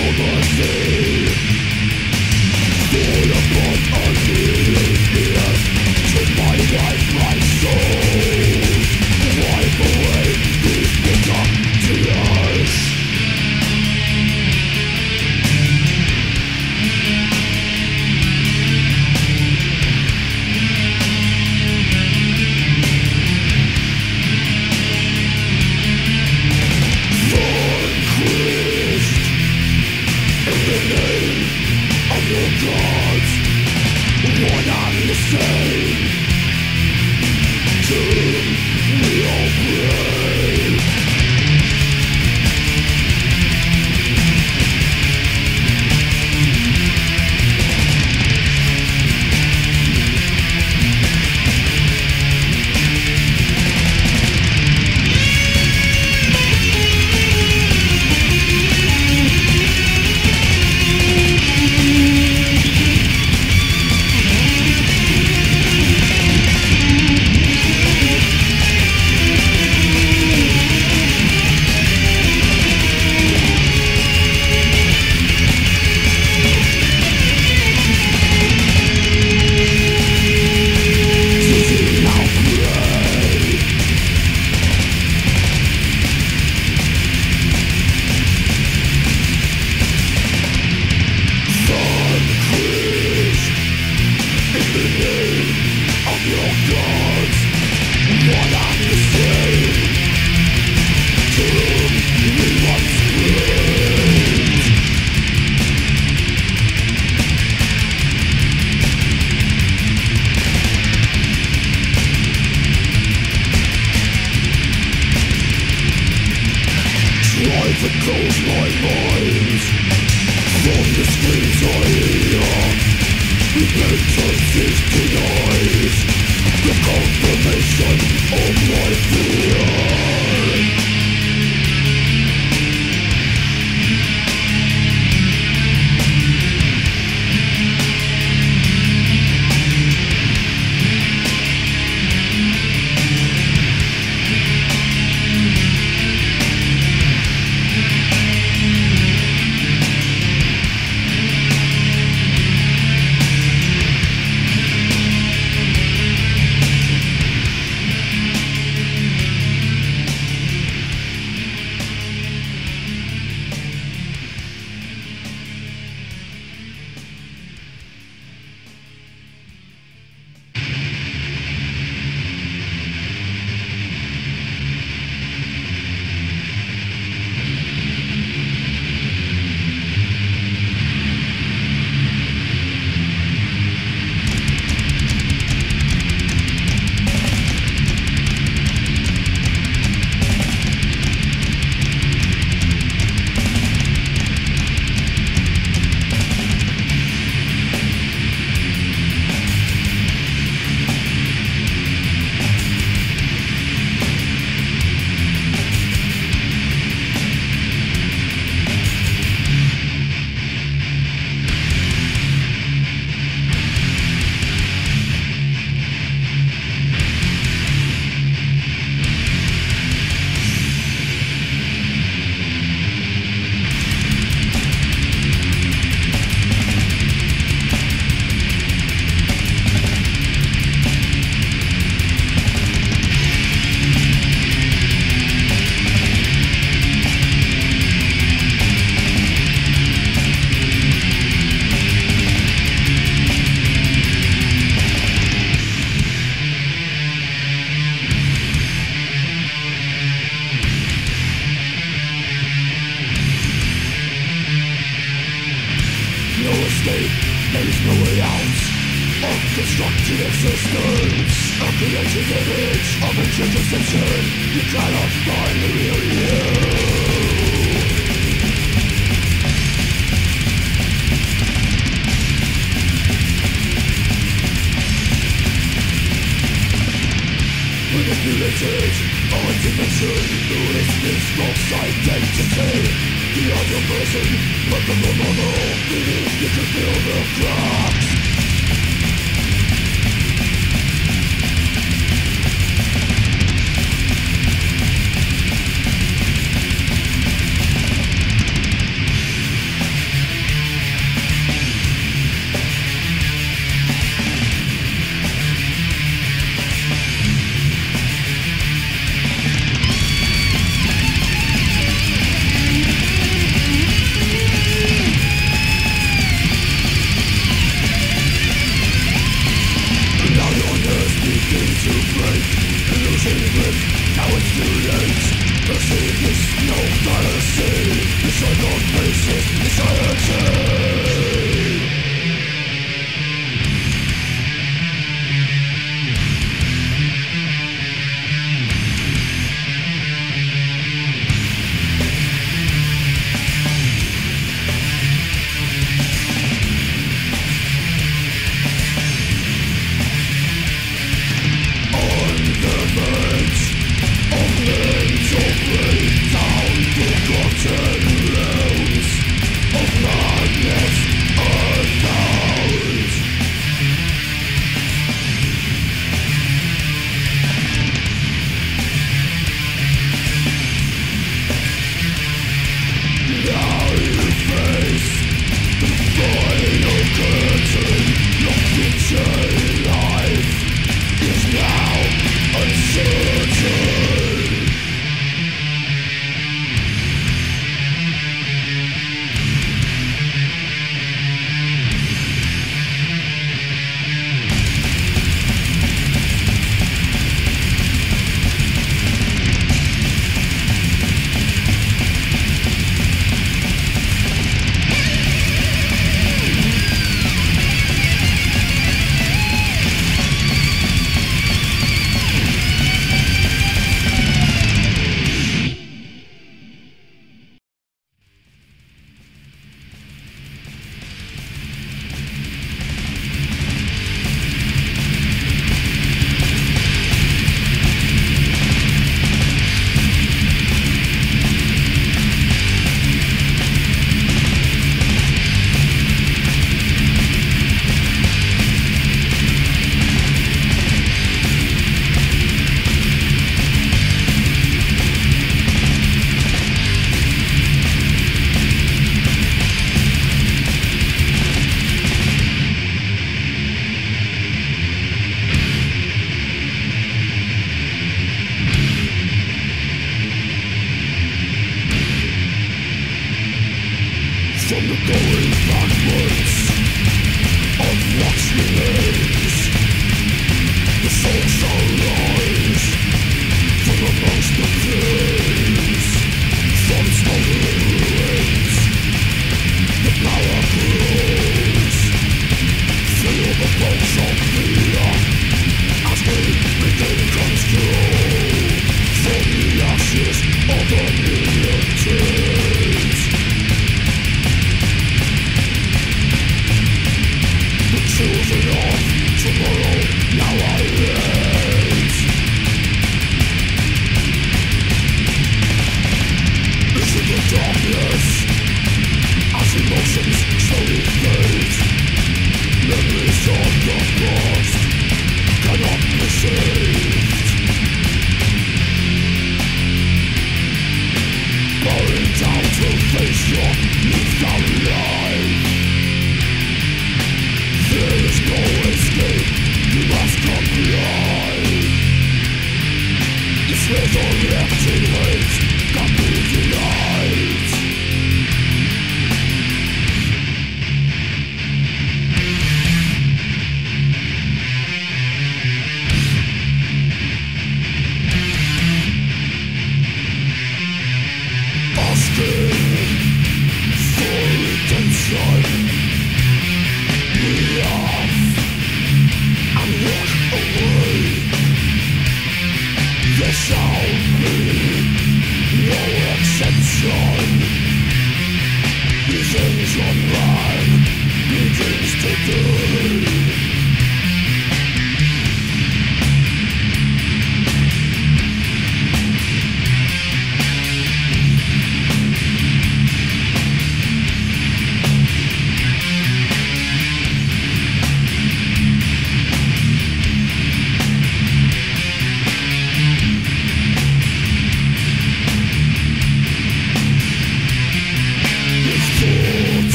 for the sea To close my mind From the screams I hear Repentance is denied The confirmation of my fear.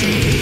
see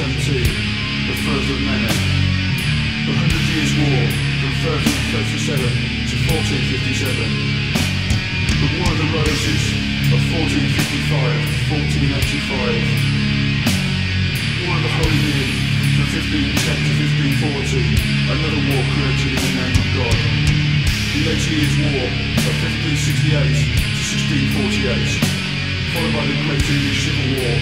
the 1st of May. The Hundred Years' War, from 1337 to 1457. The War of the roses of 1455 to 1485. War of the Holy Men, from 1510 to 1540, another war created in the name of God. The Eighty Years' War of 1568 to 1648, followed by the Great English Civil War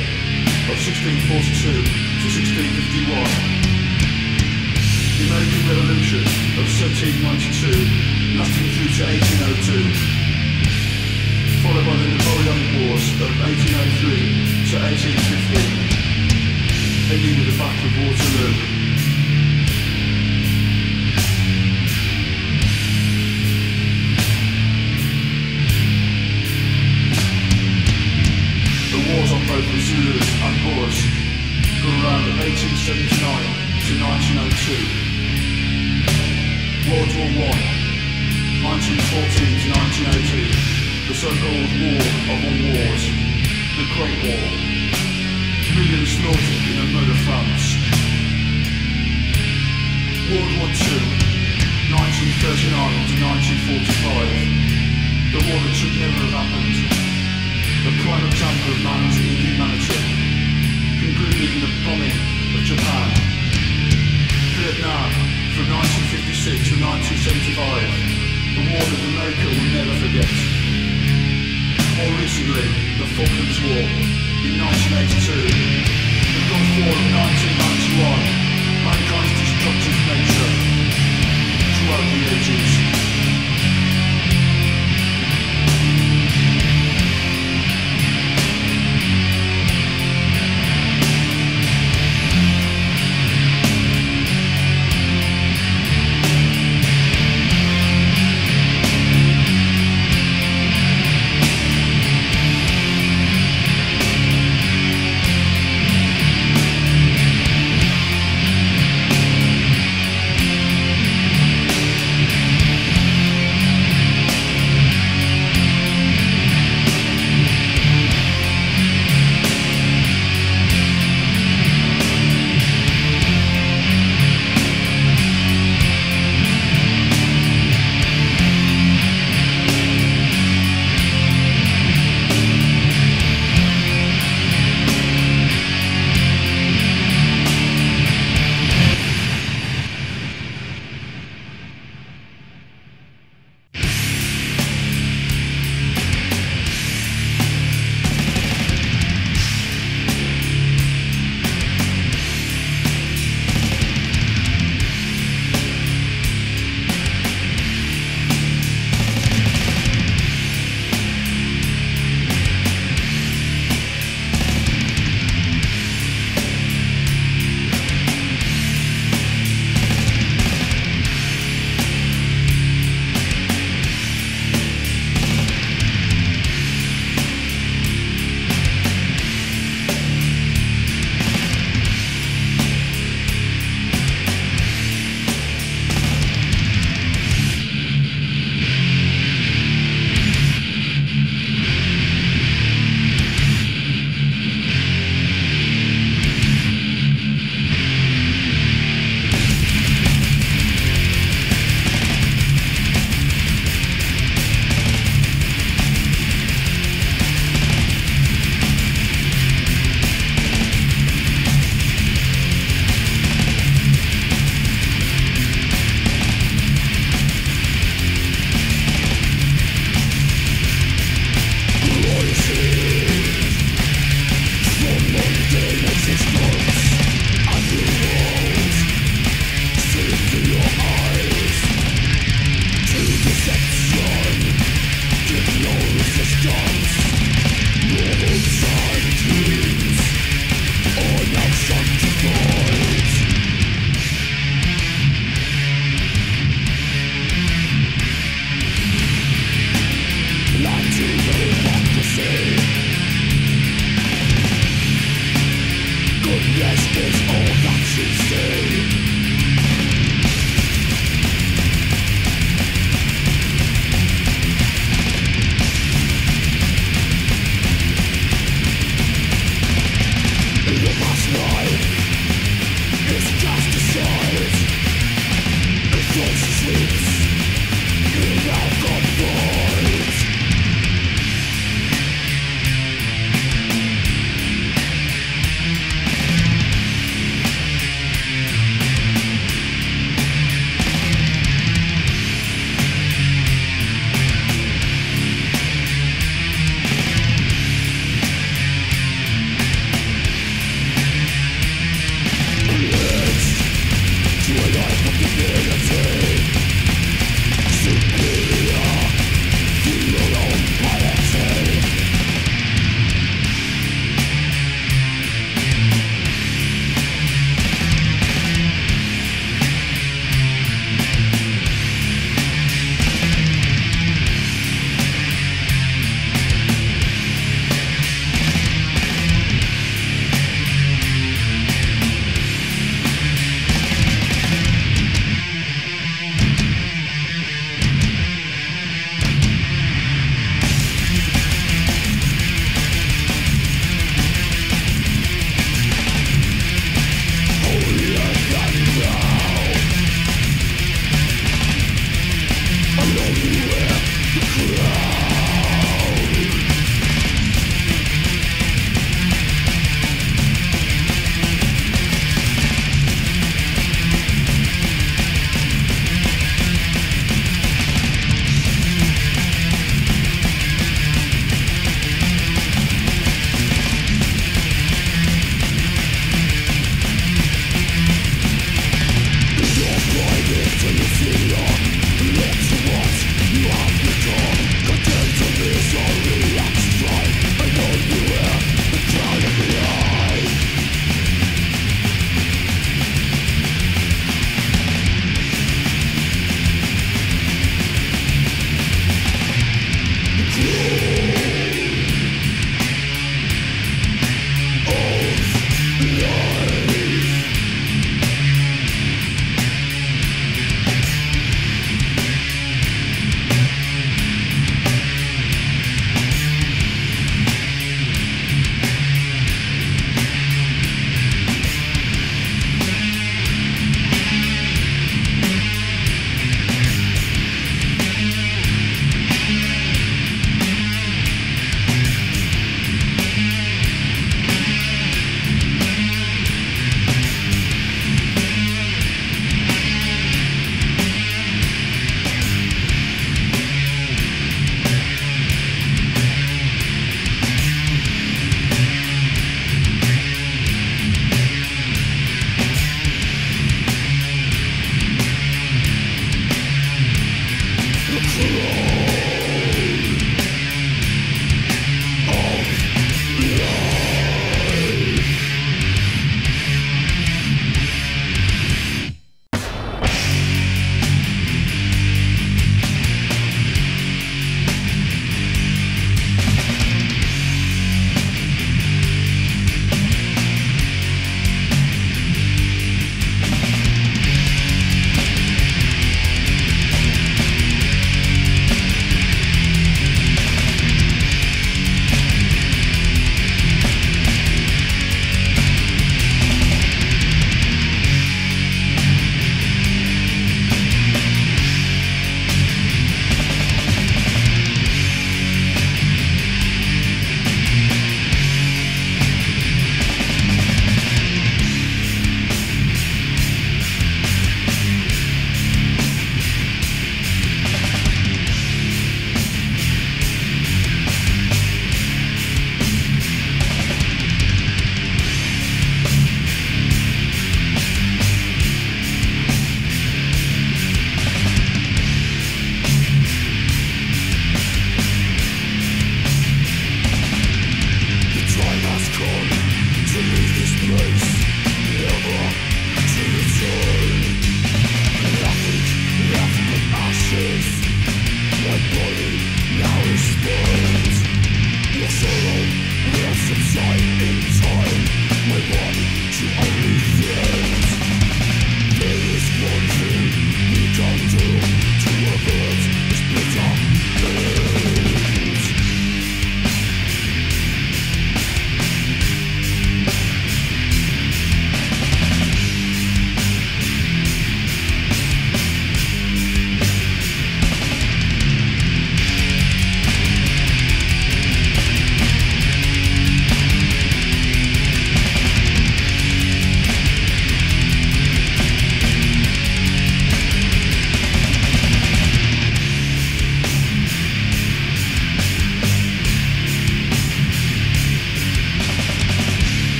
of 1642 to 1651. The American Revolution of 1792 lasting through to 1802, followed by the Napoleonic Wars of 1803 to 1815, ending with the Battle of Waterloo. The wars on both Brazilians and Boers around 1879 to 1902. World War One, 1914 to 1918, the so-called War of All Wars, the Great War. Millions slaughtered in a murder fronts. World War Two, 1939 to 1945, the war that should never have happened. The primal example of man's inhumanity including the bombing of Japan. Vietnam, from 1956 to 1975, the war that America will never forget. More recently, the Falklands War in 1982, the Gulf War of 1991, mankind's destructive nature throughout the ages.